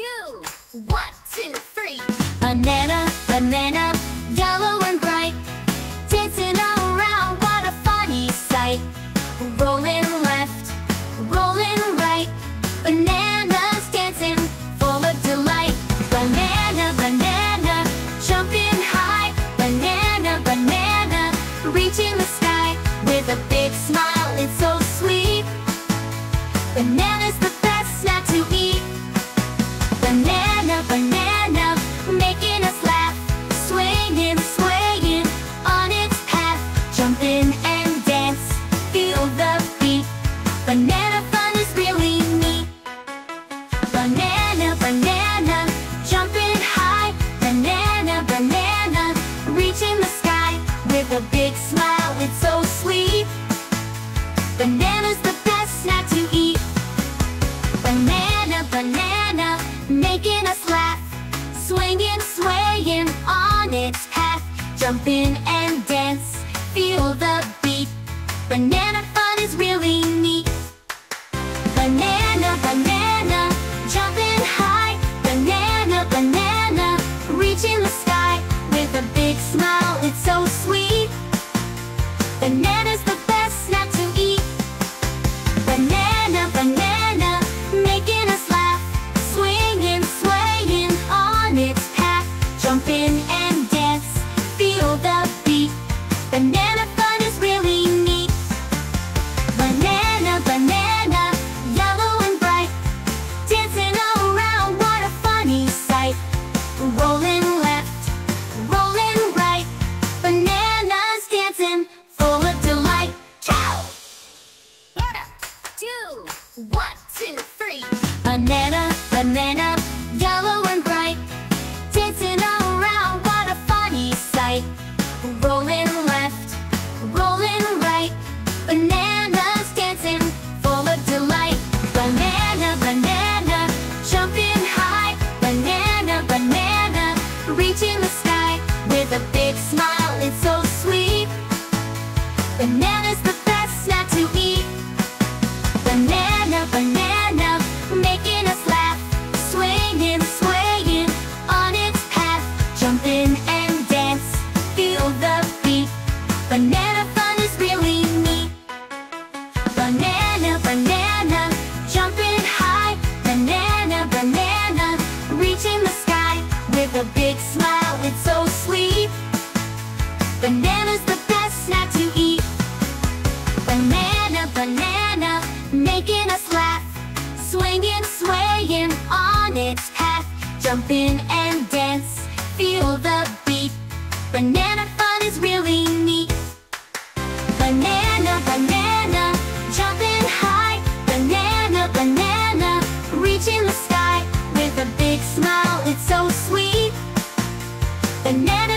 two, one, two, three. Banana, banana, yellow and bright, dancing around, what a funny sight. Rolling left, rolling right, bananas dancing, full of delight. Banana, banana, jumping high, banana, banana, reaching the sky with a big smile. It's so sweet. Banana's path. Jumping and dance, feel the beat. Banana fun is really neat. Banana, banana, two, one, two, three. Banana, banana, with a big smile, it's so sweet. Banana's the best snack to eat. Banana, banana, making us laugh. Swinging, swaying on its path. Jumping and dance, feel the beat. Banana fun is really neat. Banana, banana, jumping high. Banana, banana, reaching the sky with a big smile banana